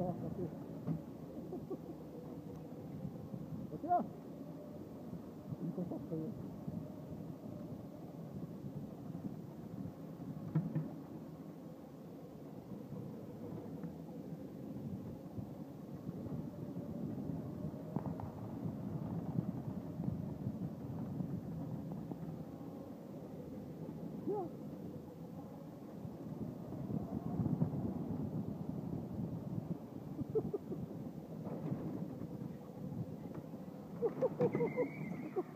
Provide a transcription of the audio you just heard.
こちらハハハハ!